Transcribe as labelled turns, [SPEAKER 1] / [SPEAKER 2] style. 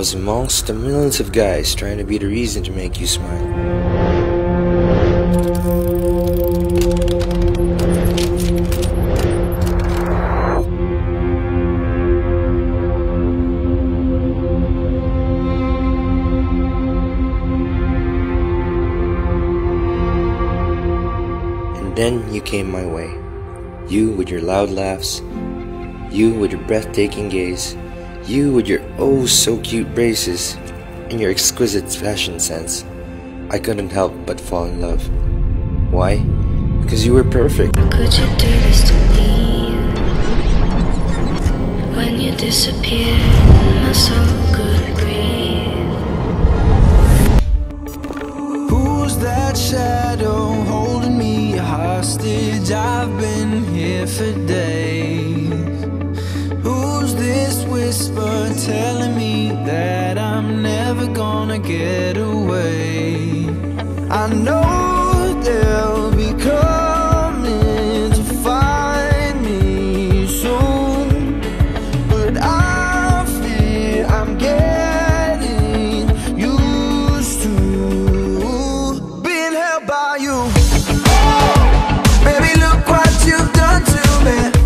[SPEAKER 1] was amongst the millions of guys trying to be the reason to make you smile. And then you came my way. You with your loud laughs, you with your breathtaking gaze, you with your oh so cute braces, and your exquisite fashion sense. I couldn't help but fall in love. Why? Because you were perfect.
[SPEAKER 2] Could you do this to me? When you disappeared, my soul couldn't breathe.
[SPEAKER 3] Who's that shadow holding me hostage? I've been here for days whisper telling me that I'm never gonna get away. I know they'll be coming to find me soon, but I fear I'm getting used to being held by you. Oh, baby, look what you've done to me.